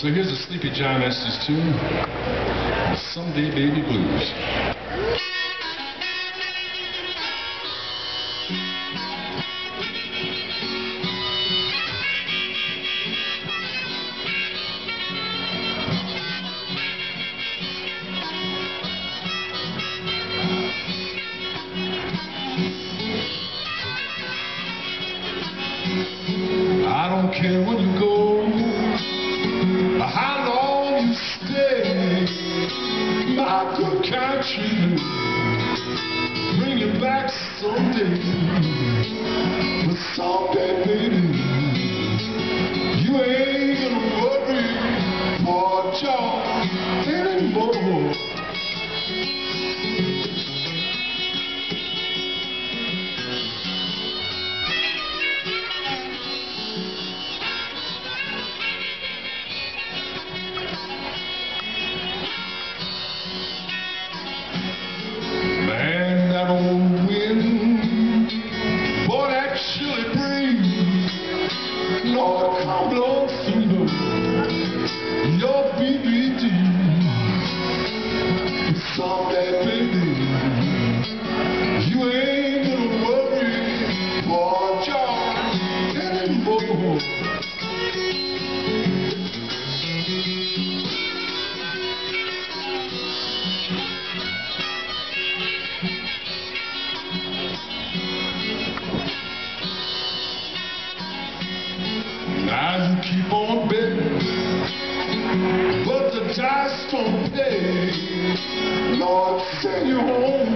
So here's a Sleepy John Estes tune, Someday Baby Blues. I don't care when you Country, bring you back someday. But someday, Sério?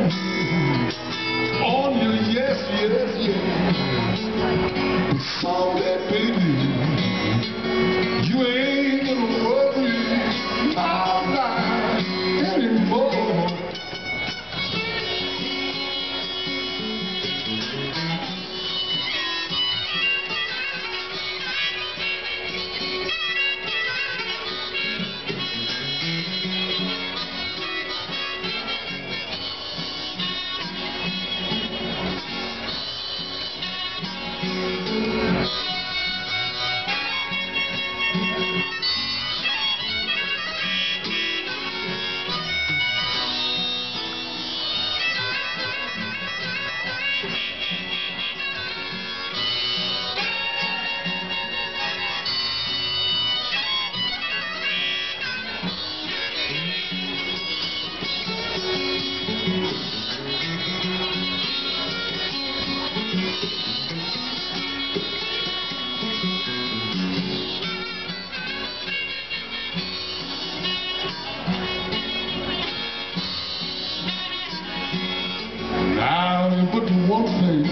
Put one thing,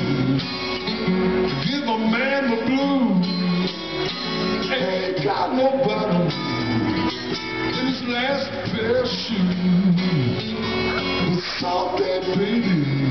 give a man the blues. Ain't got in his last pair of shoes. But someday, baby,